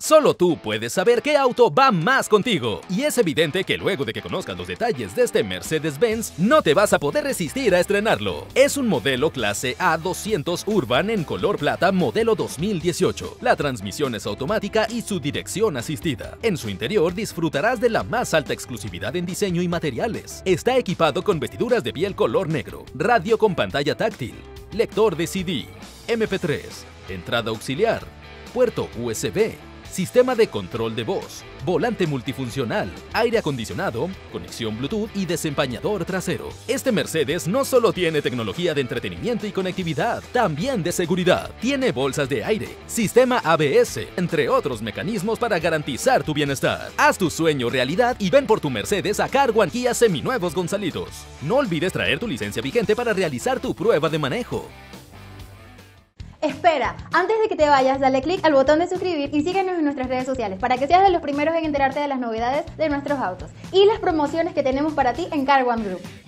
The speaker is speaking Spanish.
Solo tú puedes saber qué auto va más contigo. Y es evidente que luego de que conozcas los detalles de este Mercedes-Benz, no te vas a poder resistir a estrenarlo. Es un modelo clase A200 Urban en color plata modelo 2018. La transmisión es automática y su dirección asistida. En su interior disfrutarás de la más alta exclusividad en diseño y materiales. Está equipado con vestiduras de piel color negro, radio con pantalla táctil, lector de CD, MP3, entrada auxiliar, puerto USB, sistema de control de voz, volante multifuncional, aire acondicionado, conexión Bluetooth y desempañador trasero. Este Mercedes no solo tiene tecnología de entretenimiento y conectividad, también de seguridad. Tiene bolsas de aire, sistema ABS, entre otros mecanismos para garantizar tu bienestar. Haz tu sueño realidad y ven por tu Mercedes a Carguan Kia Seminuevos Gonzalitos. No olvides traer tu licencia vigente para realizar tu prueba de manejo. Espera, antes de que te vayas, dale click al botón de suscribir y síguenos en nuestras redes sociales para que seas de los primeros en enterarte de las novedades de nuestros autos y las promociones que tenemos para ti en Car One Group.